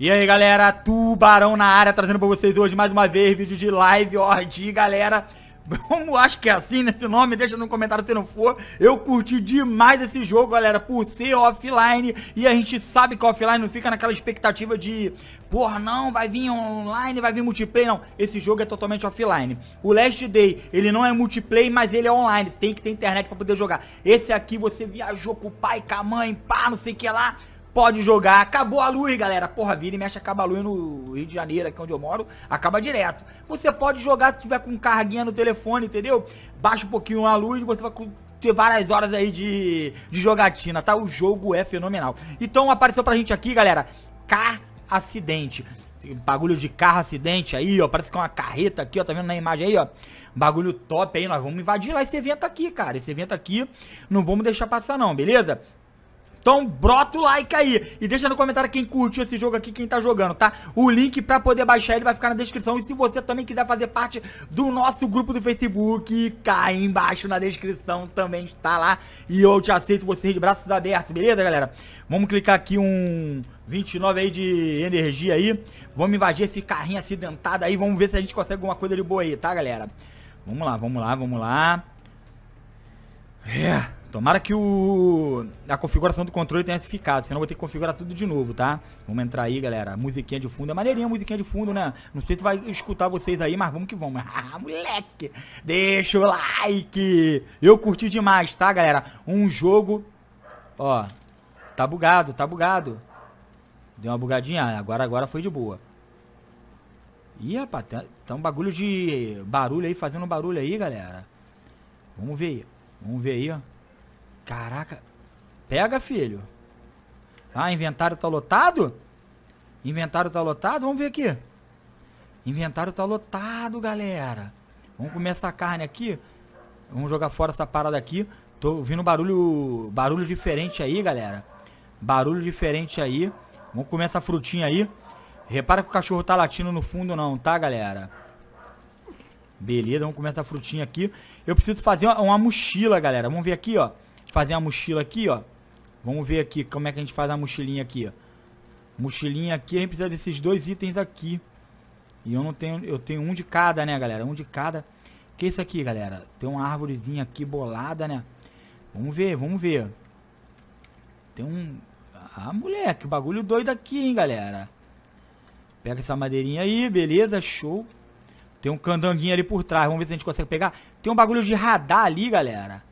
E aí galera, Tubarão na área, trazendo pra vocês hoje mais uma vez vídeo de live Ordi, galera. Como acho que é assim nesse nome, deixa no comentário se não for. Eu curti demais esse jogo, galera, por ser offline. E a gente sabe que offline não fica naquela expectativa de Porra, não, vai vir online, vai vir multiplayer. Não, esse jogo é totalmente offline. O Last Day, ele não é multiplayer, mas ele é online. Tem que ter internet pra poder jogar. Esse aqui você viajou com o pai, com a mãe, pá, não sei o que lá pode jogar. Acabou a luz, galera. Porra, vira e mexe, acaba a luz no Rio de Janeiro, aqui onde eu moro, acaba direto. Você pode jogar se tiver com carguinha no telefone, entendeu? Baixa um pouquinho a luz, você vai ter várias horas aí de, de jogatina, tá? O jogo é fenomenal. Então apareceu pra gente aqui, galera, car acidente. Bagulho de carro acidente aí, ó. Parece que é uma carreta aqui, ó. Tá vendo na imagem aí, ó? Bagulho top aí. Nós vamos invadir lá esse evento aqui, cara. Esse evento aqui não vamos deixar passar não, beleza? Então brota o like aí e deixa no comentário quem curtiu esse jogo aqui, quem tá jogando, tá? O link pra poder baixar ele vai ficar na descrição e se você também quiser fazer parte do nosso grupo do Facebook, cai embaixo na descrição também está lá e eu te aceito vocês de braços abertos, beleza galera? Vamos clicar aqui um 29 aí de energia aí, vamos invadir esse carrinho acidentado aí, vamos ver se a gente consegue alguma coisa de boa aí, tá galera? Vamos lá, vamos lá, vamos lá. É... Tomara que o a configuração do controle tenha ficado, senão eu vou ter que configurar tudo de novo, tá? Vamos entrar aí, galera. Musiquinha de fundo. É maneirinha a musiquinha de fundo, né? Não sei se vai escutar vocês aí, mas vamos que vamos. Ah, moleque! Deixa o like! Eu curti demais, tá, galera? Um jogo... Ó, tá bugado, tá bugado. Deu uma bugadinha, agora, agora foi de boa. Ih, rapaz, tem um bagulho de barulho aí, fazendo um barulho aí, galera. Vamos ver aí. Vamos ver aí, ó. Caraca. Pega, filho. Ah, inventário tá lotado? Inventário tá lotado? Vamos ver aqui. Inventário tá lotado, galera. Vamos comer essa carne aqui. Vamos jogar fora essa parada aqui. Tô ouvindo barulho, barulho diferente aí, galera. Barulho diferente aí. Vamos comer essa frutinha aí. Repara que o cachorro tá latindo no fundo não, tá, galera? Beleza, vamos comer essa frutinha aqui. Eu preciso fazer uma, uma mochila, galera. Vamos ver aqui, ó fazer a mochila aqui, ó. Vamos ver aqui como é que a gente faz a mochilinha aqui, ó. Mochilinha aqui, a gente precisa desses dois itens aqui. E eu não tenho, eu tenho um de cada, né, galera? Um de cada. Que é isso aqui, galera? Tem uma árvorezinha aqui bolada, né? Vamos ver, vamos ver. Tem um... Ah, moleque, bagulho doido aqui, hein, galera? Pega essa madeirinha aí, beleza, show. Tem um candanguinho ali por trás, vamos ver se a gente consegue pegar. Tem um bagulho de radar ali, galera.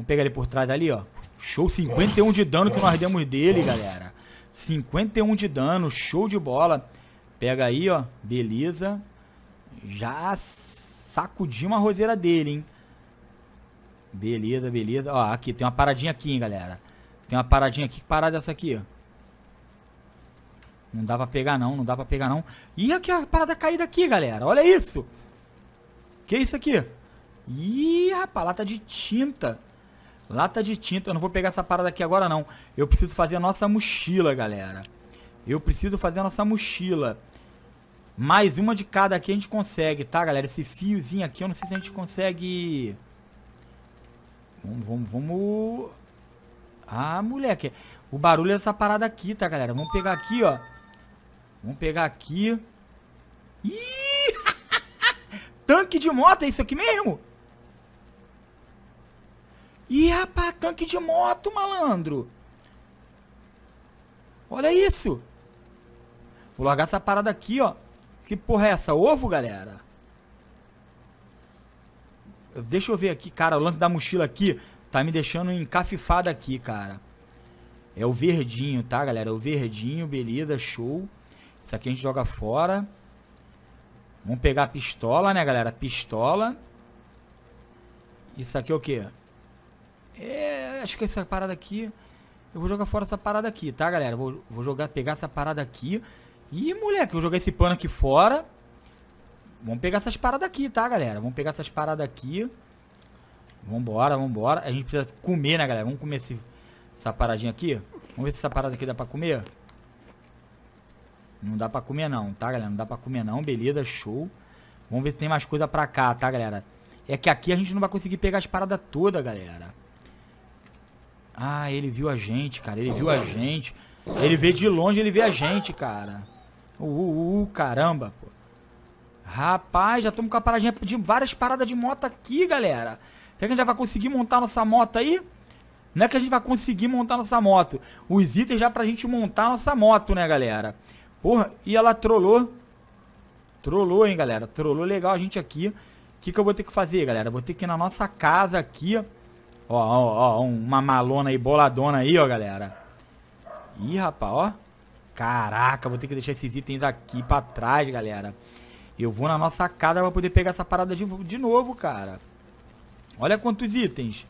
Vamos pegar ele por trás ali, ó. Show, 51 de dano que nós demos dele, galera. 51 de dano, show de bola. Pega aí, ó. Beleza. Já sacudimos a roseira dele, hein. Beleza, beleza. Ó, aqui, tem uma paradinha aqui, hein, galera. Tem uma paradinha aqui. Que parada é essa aqui, ó? Não dá pra pegar não, não dá pra pegar não. Ih, aqui a parada caída aqui, galera. Olha isso. Que isso aqui? Ih, rapaz, lata de tinta. Lata de tinta, eu não vou pegar essa parada aqui agora não. Eu preciso fazer a nossa mochila, galera. Eu preciso fazer a nossa mochila. Mais uma de cada aqui a gente consegue, tá, galera? Esse fiozinho aqui, eu não sei se a gente consegue... Vamos, vamos, vamos... Ah, moleque. O barulho é dessa parada aqui, tá, galera? Vamos pegar aqui, ó. Vamos pegar aqui. Ih! Tanque de moto, é isso aqui mesmo? Ih, rapaz, tanque de moto, malandro. Olha isso. Vou largar essa parada aqui, ó. Que porra é essa? Ovo, galera? Deixa eu ver aqui, cara. O lance da mochila aqui tá me deixando encafifado aqui, cara. É o verdinho, tá, galera? É o verdinho, beleza, show. Isso aqui a gente joga fora. Vamos pegar a pistola, né, galera? Pistola. Isso aqui é o quê? É, acho que essa parada aqui... Eu vou jogar fora essa parada aqui, tá, galera? Vou, vou jogar, pegar essa parada aqui. Ih, moleque, vou jogar esse pano aqui fora. Vamos pegar essas paradas aqui, tá, galera? Vamos pegar essas paradas aqui. Vambora, vambora. A gente precisa comer, né, galera? Vamos comer esse, essa paradinha aqui. Vamos ver se essa parada aqui dá pra comer. Não dá pra comer não, tá, galera? Não dá pra comer não. Beleza, show. Vamos ver se tem mais coisa pra cá, tá, galera? É que aqui a gente não vai conseguir pegar as paradas todas, galera. Ah, ele viu a gente, cara. Ele viu a gente. Ele vê de longe, ele vê a gente, cara. Uh, uh, uh caramba, pô. Rapaz, já estamos com a paradinha de várias paradas de moto aqui, galera. Será que a gente já vai conseguir montar nossa moto aí? Não é que a gente vai conseguir montar nossa moto. Os itens já pra gente montar nossa moto, né, galera? Porra, e ela trollou. Trollou, hein, galera. Trollou legal a gente aqui. O que, que eu vou ter que fazer, galera? Vou ter que ir na nossa casa aqui, ó. Ó, ó, ó, uma malona aí, boladona aí, ó, galera. Ih, rapaz, ó. Caraca, vou ter que deixar esses itens aqui pra trás, galera. Eu vou na nossa casa pra poder pegar essa parada de, de novo, cara. Olha quantos itens.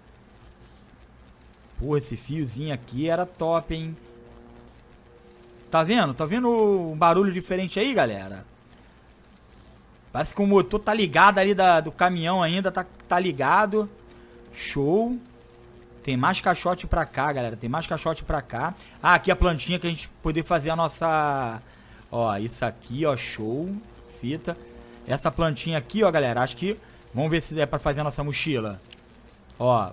Pô, esse fiozinho aqui era top, hein? Tá vendo? Tá vendo um barulho diferente aí, galera? Parece que o motor tá ligado ali da, do caminhão ainda, tá, tá ligado. Show. Tem mais caixote pra cá, galera. Tem mais caixote pra cá. Ah, aqui a plantinha que a gente poder fazer a nossa... Ó, isso aqui, ó, show. Fita. Essa plantinha aqui, ó, galera, acho que... Vamos ver se é pra fazer a nossa mochila. Ó.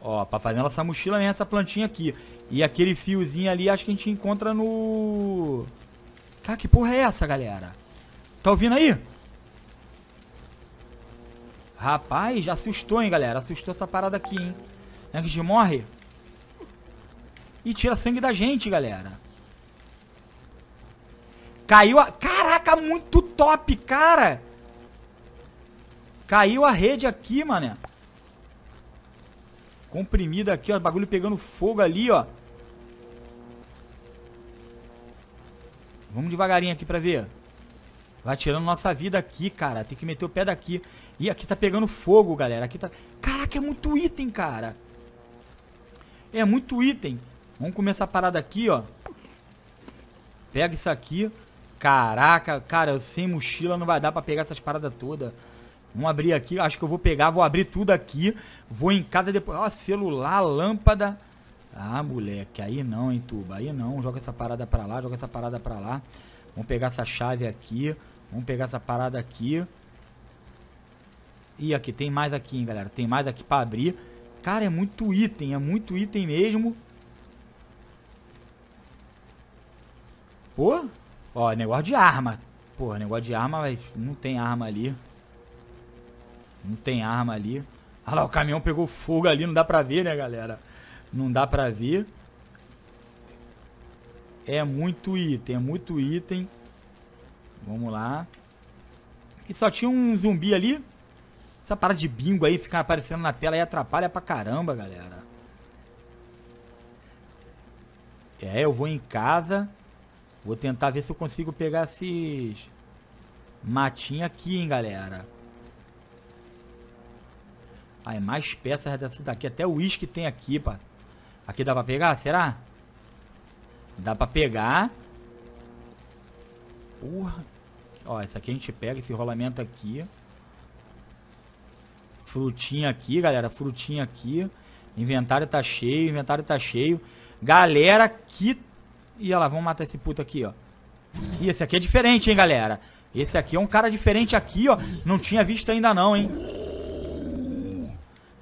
Ó, pra fazer a nossa mochila mesmo, essa plantinha aqui. E aquele fiozinho ali, acho que a gente encontra no... Cara, que porra é essa, galera? Tá ouvindo aí? Rapaz, já assustou, hein, galera. Assustou essa parada aqui, hein. É que a gente morre. E tira sangue da gente, galera. Caiu a... Caraca, muito top, cara. Caiu a rede aqui, mané. Comprimida aqui, ó. Bagulho pegando fogo ali, ó. Vamos devagarinho aqui pra ver. Vai tirando nossa vida aqui, cara. Tem que meter o pé daqui. Ih, aqui tá pegando fogo, galera. Aqui tá... Caraca, é muito item, cara. É muito item. Vamos começar a parada aqui, ó. Pega isso aqui. Caraca, cara, sem mochila não vai dar pra pegar essas paradas todas. Vamos abrir aqui. Acho que eu vou pegar, vou abrir tudo aqui. Vou em cada depois. Ó, celular, lâmpada. Ah, moleque, aí não, hein, tuba. Aí não. Joga essa parada pra lá, joga essa parada pra lá. Vamos pegar essa chave aqui. Vamos pegar essa parada aqui. E aqui, tem mais aqui, hein, galera. Tem mais aqui pra abrir. Cara, é muito item, é muito item mesmo. Pô. Ó, negócio de arma. Pô, negócio de arma, mas não tem arma ali. Não tem arma ali. Olha lá, o caminhão pegou fogo ali, não dá pra ver, né, galera? Não dá pra ver. É muito item, é muito item. Vamos lá. E só tinha um zumbi ali. Essa parada de bingo aí, ficar aparecendo na tela aí atrapalha pra caramba, galera. É, eu vou em casa. Vou tentar ver se eu consigo pegar esses matinhos aqui, hein, galera. Aí, mais peças dessa daqui. Até o uísque tem aqui, pá. Aqui dá pra pegar? Será? Dá pra pegar. Porra. Ó, essa aqui a gente pega, esse rolamento aqui. Frutinha aqui, galera. Frutinha aqui. Inventário tá cheio, inventário tá cheio. Galera, que... Ih, olha lá, vamos matar esse puto aqui, ó. Ih, esse aqui é diferente, hein, galera. Esse aqui é um cara diferente aqui, ó. Não tinha visto ainda não, hein.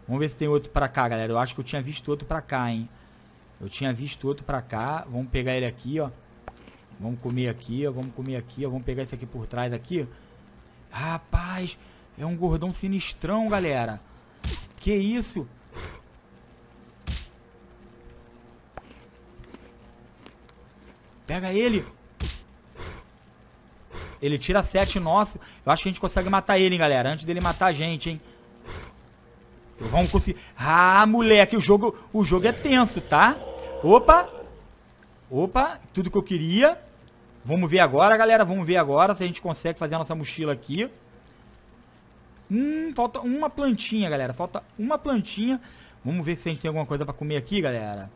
Vamos ver se tem outro pra cá, galera. Eu acho que eu tinha visto outro pra cá, hein. Eu tinha visto outro pra cá. Vamos pegar ele aqui, ó. Vamos comer aqui, ó. Vamos comer aqui, ó. Vamos pegar esse aqui por trás aqui. Rapaz, é um gordão sinistrão, galera. Que isso? Pega ele. Ele tira sete nosso. Eu acho que a gente consegue matar ele, hein, galera. Antes dele matar a gente, hein. Vamos conseguir. Ah, moleque, o jogo, o jogo é tenso, tá? Opa. Opa, tudo que eu queria. Vamos ver agora, galera. Vamos ver agora se a gente consegue fazer a nossa mochila aqui. Hum, falta uma plantinha, galera. Falta uma plantinha. Vamos ver se a gente tem alguma coisa pra comer aqui, galera.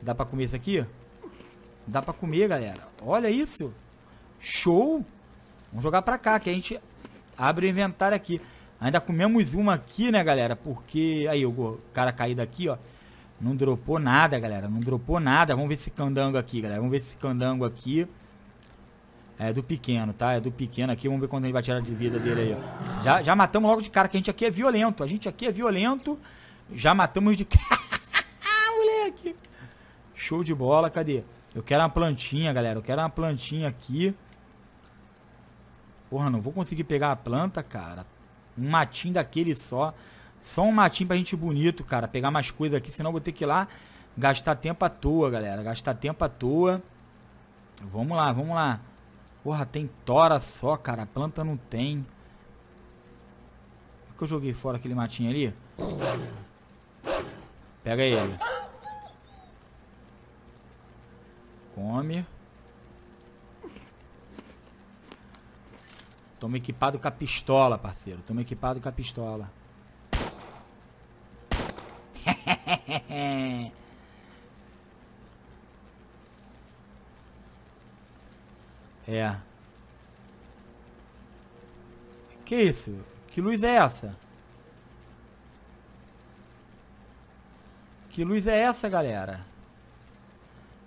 Dá pra comer isso aqui? Dá pra comer, galera. Olha isso. Show. Vamos jogar pra cá, que a gente abre o inventário aqui. Ainda comemos uma aqui, né, galera? Porque... Aí, o cara caído aqui, ó. Não dropou nada, galera. Não dropou nada. Vamos ver esse candango aqui, galera. Vamos ver esse candango aqui. É do pequeno, tá? É do pequeno aqui. Vamos ver quando ele vai tirar de vida dele aí, ó. Já, já matamos logo de cara, que a gente aqui é violento. A gente aqui é violento. Já matamos de... Moleque. Show de bola, cadê? Eu quero uma plantinha, galera. Eu quero uma plantinha aqui. Porra, não vou conseguir pegar a planta, cara. Um matinho daquele só. Só um matinho pra gente bonito, cara. Pegar mais coisas aqui, senão eu vou ter que ir lá gastar tempo à toa, galera. Gastar tempo à toa. Vamos lá, vamos lá. Porra, tem tora só, cara. A planta não tem. Por que eu joguei fora aquele matinho ali? Pega ele. Come. Tamo equipado com a pistola, parceiro. Tamo equipado com a pistola. é. Que isso? Que luz é essa? Que luz é essa, galera?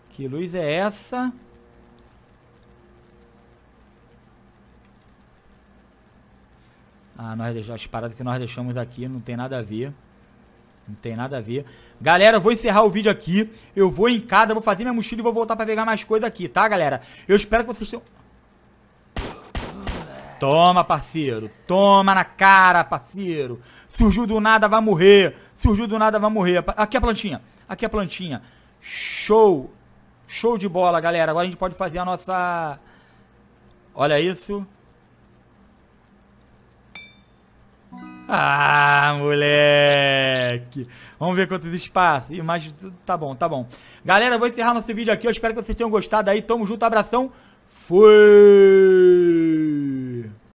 Que luz é essa? Ah, nós deixamos, as paradas que nós deixamos aqui não tem nada a ver. Não tem nada a ver. Galera, eu vou encerrar o vídeo aqui. Eu vou em casa, vou fazer minha mochila e vou voltar pra pegar mais coisa aqui, tá, galera? Eu espero que vocês. Toma, parceiro. Toma na cara, parceiro. Surgiu do nada, vai morrer. Surgiu do nada, vai morrer. Aqui a plantinha. Aqui a plantinha. Show. Show de bola, galera. Agora a gente pode fazer a nossa... Olha isso. Ah, moleque. Vamos ver quantos espaços. Mais... Tá bom, tá bom. Galera, vou encerrar nosso vídeo aqui. Eu espero que vocês tenham gostado aí. Tamo junto, abração. Fui!